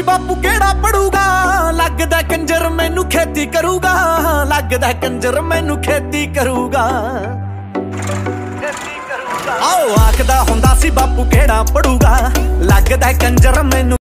ਬਾਪੂ ਕਿਹੜਾ ਪੜੂਗਾ? ਲੱਗਦਾ ਕੰਜਰ ਮੈਨੂੰ ਖੇਤੀ ਕਰੂਗਾ। ਲੱਗਦਾ ਕੰਜਰ ਮੈਨੂੰ ਖੇਤੀ ਕਰੂਗਾ। ਆਓ ਆਖਦਾ ਹੁੰਦਾ ਸੀ ਬਾਪੂ ਕਿਹੜਾ ਪੜੂਗਾ? ਲੱਗਦਾ ਕੰਜਰ ਮੈਨੂੰ